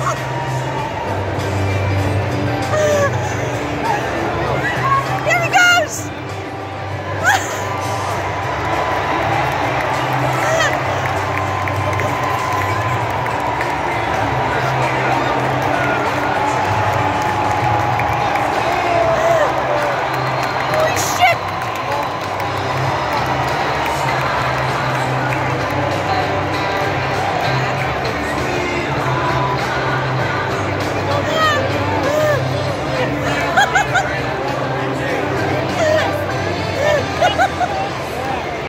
Fuck!